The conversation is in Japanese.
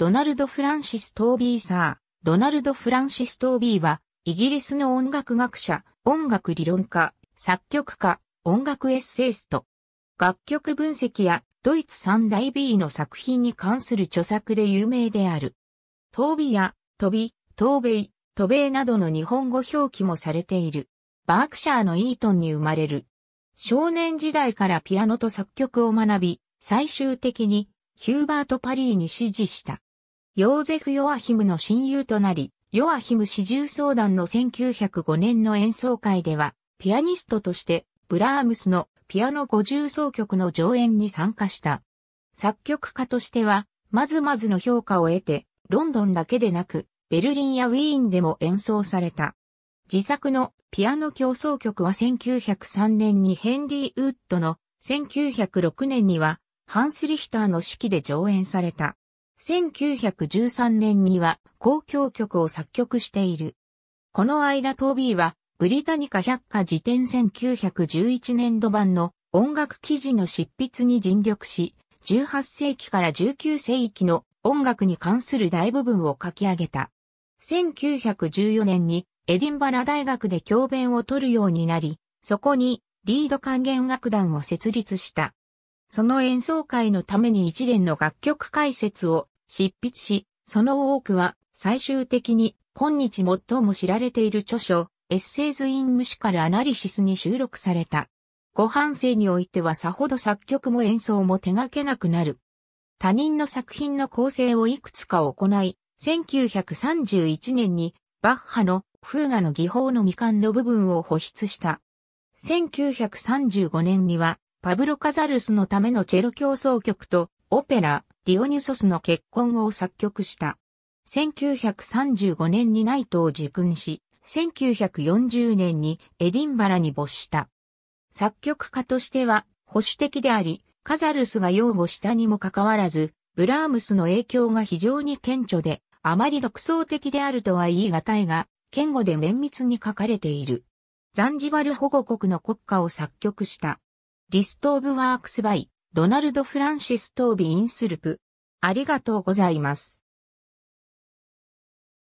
ドナルド・フランシス・トービーサー。ドナルド・フランシス・トービーは、イギリスの音楽学者、音楽理論家、作曲家、音楽エッセイスト。楽曲分析やドイツ三大 B の作品に関する著作で有名である。トービや、トビ、トーベイ、トベイなどの日本語表記もされている。バークシャーのイートンに生まれる。少年時代からピアノと作曲を学び、最終的にヒューバート・パリーに指示した。ヨーゼフ・ヨアヒムの親友となり、ヨアヒム四重奏団の1905年の演奏会では、ピアニストとしてブラームスのピアノ五重奏曲の上演に参加した。作曲家としては、まずまずの評価を得て、ロンドンだけでなく、ベルリンやウィーンでも演奏された。自作のピアノ競争曲は1903年にヘンリー・ウッドの、1906年にはハンス・リヒターの指揮で上演された。1913年には交響曲を作曲している。この間トービーはブリタニカ百科辞典1911年度版の音楽記事の執筆に尽力し、18世紀から19世紀の音楽に関する大部分を書き上げた。1914年にエディンバラ大学で教鞭を取るようになり、そこにリード管弦楽団を設立した。その演奏会のために一連の楽曲解説を執筆し、その多くは最終的に今日最も知られている著書、エッセイズ・イン・ムシカル・アナリシスに収録された。ご半生においてはさほど作曲も演奏も手掛けなくなる。他人の作品の構成をいくつか行い、1931年にバッハのフーガの技法の未完の部分を保出した。1935年にはパブロ・カザルスのためのチェロ競争曲とオペラ、ディオニュソスの結婚を作曲した。1935年にナイトを受訓し、1940年にエディンバラに没した。作曲家としては保守的であり、カザルスが擁護したにもかかわらず、ブラームスの影響が非常に顕著で、あまり独創的であるとは言い難いが、堅固で綿密に書かれている。ザンジバル保護国の国歌を作曲した。リストオブワークスバイ、ドナルド・フランシス・トービ・インスルプ。ありがとうございます。